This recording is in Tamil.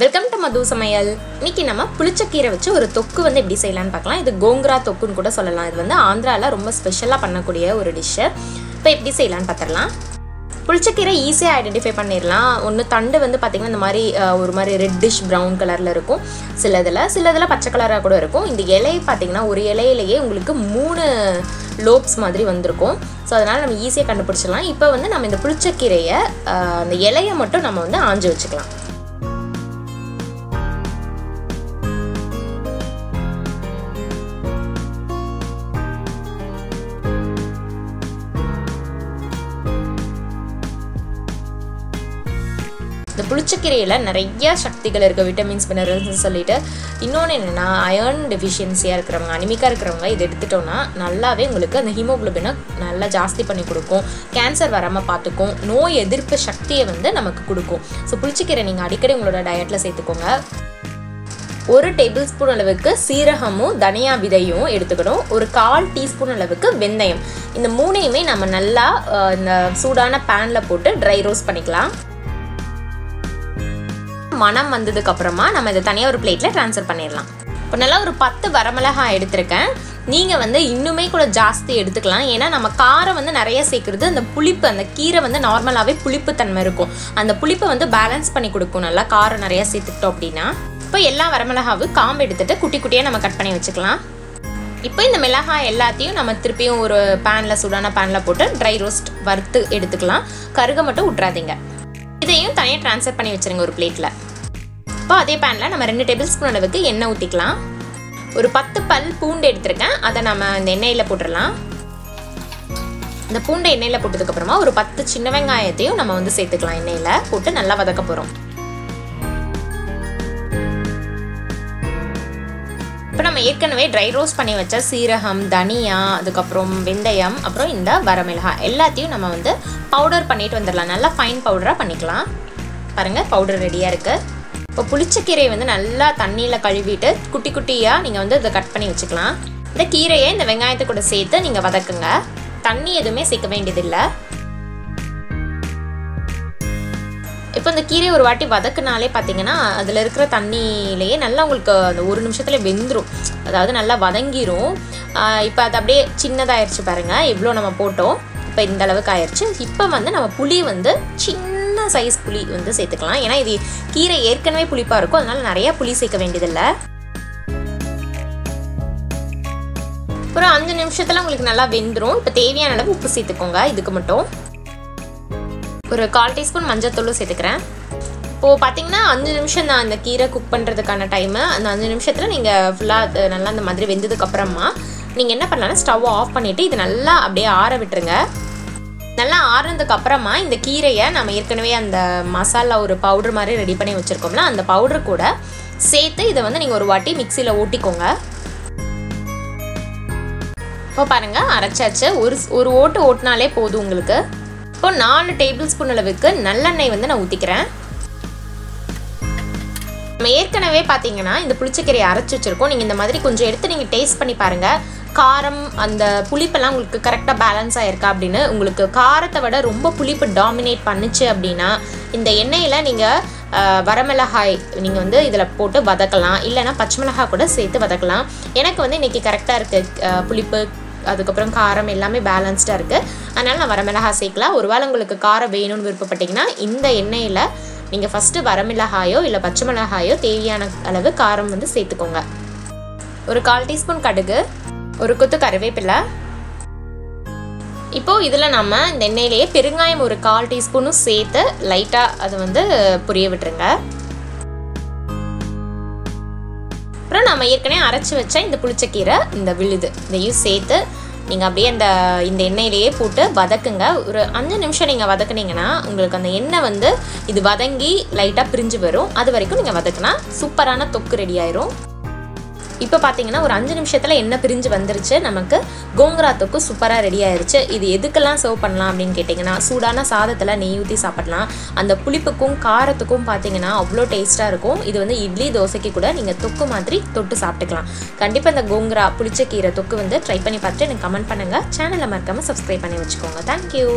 வெல்கம் டு மது சமையல் இன்னைக்கு நம்ம புளிச்சக்கீரை வச்சு ஒரு தொக்கு வந்து எப்படி செய்யலாம்னு பார்க்கலாம். இது கோங்கரா தொக்குன்னு கூட சொல்லலாம். இது வந்து ஆந்திராவில் ரொம்ப ஸ்பெஷலாக பண்ணக்கூடிய ஒரு டிஷ்ஷு இப்போ எப்படி செய்யலான்னு பார்த்துடலாம். புளிச்சக்கீரை ஈஸியாக ஐடென்டிஃபை பண்ணிடலாம். ஒன்று தண்டு வந்து பார்த்திங்கன்னா இந்த மாதிரி ஒரு மாதிரி ரெட்டிஷ் ப்ரௌன் கலரில் இருக்கும். சில இதில் சில இதில் பச்சை கலராக கூட இருக்கும். இந்த இலை பார்த்திங்கன்னா ஒரு இலையிலேயே உங்களுக்கு மூணு லோப்ஸ் மாதிரி வந்திருக்கும். ஸோ அதனால் நம்ம ஈஸியாக கண்டுபிடிச்சிடலாம். இப்போ வந்து நம்ம இந்த புளிச்சக்கீரையை அந்த இலையை மட்டும் நம்ம வந்து ஆஞ்சு வச்சுக்கலாம். புளிச்சக்கீரையில் நிறைய சக்திகள் இருக்குது விட்டமின்ஸ் மினரல்ஸ்னு சொல்லிட்டு. இன்னொன்று என்னென்னா அயர்ன் டெஃபிஷியன்சியாக இருக்கிறவங்க அனிமிக்காக இருக்கிறவங்க இதை எடுத்துட்டோன்னா நல்லாவே உங்களுக்கு அந்த ஹீமோக்ளோபினை நல்லா ஜாஸ்தி பண்ணி கொடுக்கும். கேன்சர் வராமல் பார்த்துக்கும் நோய் எதிர்ப்பு சக்தியை வந்து நமக்கு கொடுக்கும். ஸோ புளிச்சக்கீரை நீங்கள் அடிக்கடி உங்களோட டயட்டில் சேர்த்துக்கோங்க. ஒரு டேபிள் ஸ்பூன் அளவுக்கு சீரகமும் தனியா விதையும் எடுத்துக்கணும். ஒரு கால் டீஸ்பூன் அளவுக்கு வெந்தயம். இந்த மூணையுமே நம்ம நல்லா இந்த சூடான பேனில் போட்டு ட்ரை ரோஸ்ட் பண்ணிக்கலாம். மனம் வந்ததுக்கு அப்புறமா நம்ம இதை தனியாக ஒரு பிளேட்டில் ட்ரான்ஸ்ஃபர் பண்ணிடலாம். இப்போ நல்லா ஒரு பத்து வரமிளகாய் எடுத்திருக்கேன். நீங்கள் வந்து இன்னுமே கூட ஜாஸ்தி எடுத்துக்கலாம். ஏன்னா நம்ம காரம் வந்து நிறைய சேர்க்குறது அந்த புளிப்பு அந்த கீரை வந்து நார்மலாகவே புளிப்பு தன்மை இருக்கும். அந்த புளிப்பை வந்து பேலன்ஸ் பண்ணி கொடுக்கும். நல்லா காரம் நிறைய சேர்த்துக்கிட்டோம் அப்படின்னா இப்போ எல்லா வரமிளகாவும் காம்பு எடுத்துட்டு குட்டி குட்டியாக நம்ம கட் பண்ணி வச்சுக்கலாம். இப்போ இந்த மிளகாய் எல்லாத்தையும் நம்ம திருப்பியும் ஒரு பேனில் சூடான பேனில் போட்டு ட்ரை ரோஸ்ட் வறுத்து எடுத்துக்கலாம். கருக மட்டும் விட்றாதீங்க இதையும் தனியாக ட்ரான்ஸ்ஃபர் பண்ணி வச்சுருங்க ஒரு பிளேட்டில் இப்போ அதே பேனில் நம்ம ரெண்டு டேபிள் ஸ்பூன் அளவுக்கு எண்ணெய் ஊற்றிக்கலாம் ஒரு பத்து பல் பூண்டு எடுத்திருக்கேன். அதை நம்ம இந்த எண்ணெயில் போட்டுடலாம். இந்த பூண்டை எண்ணெயில் போட்டதுக்கப்புறமா ஒரு பத்து சின்ன வெங்காயத்தையும் நம்ம வந்து சேர்த்துக்கலாம் எண்ணெயில் போட்டு நல்லா வதக்க போகிறோம் நம்ம ஏற்கனவே ட்ரை ரோஸ்ட் பண்ணி வச்ச சீரகம் தனியா அதுக்கப்புறம் வெந்தயம் அப்புறம் இந்த வரமிளகாய் எல்லாத்தையும் நம்ம வந்து பவுடர் பண்ணிட்டு வந்துடலாம். நல்லா ஃபைன் பவுடராக பண்ணிக்கலாம். பாருங்கள் பவுடர் ரெடியாக இருக்குது இப்போ புளிச்சக்கீரையை வந்து நல்லா தண்ணியில் கழுவிட்டு குட்டி குட்டியாக நீங்கள் வந்து இதை கட் பண்ணி வச்சுக்கலாம். இந்த கீரையை இந்த வெங்காயத்தை கூட சேர்த்து நீங்கள் வதக்குங்க. தண்ணி எதுவுமே சேர்க்க வேண்டியதில்லை. இப்போ இந்த கீரையை ஒரு வாட்டி வதக்குனாலே பார்த்தீங்கன்னா அதில் இருக்கிற தண்ணியிலேயே நல்லா உங்களுக்கு அந்த ஒரு நிமிஷத்தில் வெந்துடும் அதாவது நல்லா வதங்கிரும். இப்போ அது அப்படியே சின்னதாகிடுச்சு பாருங்கள் இவ்வளோ நம்ம போட்டோம். இப்போ இந்த அளவுக்கு ஆயிடுச்சு இப்போ வந்து நம்ம புளி வந்து சின்ன சைஸ் புளி வந்து சேர்த்துக்கலாம். ஏன்னா இது கீரை ஏற்கனவே புளிப்பாக இருக்கும். அதனால் நிறையா புளி சேர்க்க வேண்டியதில்லை. ஒரு அஞ்சு நிமிஷத்தில் உங்களுக்கு நல்லா வெந்துடும் இப்போ தேவையான அளவு உப்பு சேர்த்துக்கோங்க. இதுக்கு மட்டும். ஒரு கால் டீஸ்பூன் மஞ்சத்தூளும் சேர்த்துக்கிறேன். இப்போது பார்த்தீங்கன்னா அஞ்சு நிமிஷம் தான் அந்த கீரை குக் பண்ணுறதுக்கான டைமு அந்த அஞ்சு நிமிஷத்தில் நீங்கள் ஃபுல்லாக நல்லா அந்த மாதிரி வெந்ததுக்கப்புறமா நீங்கள் என்ன பண்ணலாம்னா ஸ்டவ் ஆஃப் பண்ணிவிட்டு இது நல்லா அப்படியே ஆற விட்டுருங்க. நல்லா ஆறுனதுக்கு அப்புறமா இந்த கீரையை நம்ம ஏற்கனவே அந்த மசாலா ஒரு பவுடர் மாதிரி ரெடி பண்ணி வச்சுருக்கோம்ல அந்த பவுடர் கூட சேர்த்து இதை வந்து நீங்கள் ஒரு வாட்டி மிக்சியில் ஓட்டிக்கோங்க. இப்போ பாருங்கள் அரைச்சாச்சு. ஒரு ஒரு ஓட்டு ஓட்டினாலே போதும் உங்களுக்கு. இப்போ நாலு டேபிள் ஸ்பூன் அளவுக்கு நல்லெண்ணெய் வந்து நான் ஊற்றிக்கிறேன் நம்ம ஏற்கனவே பார்த்தீங்கன்னா இந்த புளிச்சக்கீரையை அரைச்சி வச்சுருக்கோம். நீங்கள் இந்த மாதிரி கொஞ்சம் எடுத்து நீங்கள் டேஸ்ட் பண்ணி பாருங்கள் காரம் அந்த புளிப்பெல்லாம் உங்களுக்கு கரெக்டாக பேலன்ஸ் ஆகிருக்கா அப்படின்னு உங்களுக்கு காரத்தை விட ரொம்ப புளிப்பு டாமினேட் பண்ணுச்சு அப்படின்னா இந்த எண்ணெயில் நீங்கள் வரமிளகாய் நீங்கள் வந்து இதில் போட்டு வதக்கலாம். இல்லைன்னா பச்சை மிளகாய் கூட சேர்த்து வதக்கலாம். எனக்கு வந்து இன்றைக்கி கரெக்டாக இருக்குது புளிப்பு அதுக்கப்புறம் காரம் எல்லாமே பேலன்ஸ்டாக இருக்குது அதனால் நான் வரமிளகாய் சேர்க்கலாம் ஒருவேளை உங்களுக்கு காரம் வேணும்னு விருப்பப்பட்டீங்கன்னா இந்த எண்ணெயில் நீங்கள் ஃபஸ்ட்டு வரமிளகாயோ இல்லை பச்சை மிளகாயோ தேவையான அளவு காரம் வந்து சேர்த்துக்கோங்க. ஒரு கால் டீஸ்பூன் கடுகு ஒரு கொத்து கருவேப்பிலை. இப்போது இதில் நம்ம இந்த எண்ணெயிலேயே பெருங்காயம் ஒரு கால் டீஸ்பூனும் சேர்த்து லைட்டாக அதை வந்து புரிய விட்டுருங்க. நம்ம ஏற்கனவே அரைச்சி வச்ச இந்த புளிச்சக்கீரை இந்த விழுது. இதையும் சேர்த்து நீங்கள் அப்படியே அந்த இந்த எண்ணெயிலேயே போட்டு வதக்குங்க. ஒரு அஞ்சு நிமிஷம் நீங்கள் வதக்குனீங்கன்னா உங்களுக்கு அந்த எண்ணெய் வந்து இது வதங்கி லைட்டாக பிரிஞ்சு வரும். அது வரைக்கும் நீங்கள் வதக்குனா சூப்பரான தொக்கு ரெடி ஆயிரும். இப்போ பார்த்தீங்கன்னா ஒரு அஞ்சு நிமிஷத்தில் என்ன பிரிஞ்சு வந்துருச்சு. நமக்கு கோங்கரா தொக்கு சூப்பராக ரெடி ஆயிருச்சு. இது எதுக்கெல்லாம் சர்வ் பண்ணலாம் அப்படின்னு கேட்டிங்கன்னா சூடான சாதத்தில் நெய் ஊற்றி சாப்பிடலாம். அந்த புளிப்புக்கும் காரத்துக்கும் பார்த்தீங்கன்னா அவ்வளோ டேஸ்ட்டாக இருக்கும். இது வந்து இட்லி தோசைக்கு கூட நீங்கள் தொக்கு மாதிரி தொட்டு சாப்பிட்டுக்கலாம். கண்டிப்பாக இந்த கோங்கரா புளிச்சக்கீரை தொக்கு வந்து ட்ரை பண்ணி பார்த்துட்டு எனக்கு கமெண்ட் பண்ணுங்கள் சேனலை மறக்காமல் சப்ஸ்கிரைப் பண்ணி வச்சுக்கோங்க. தேங்க்யூ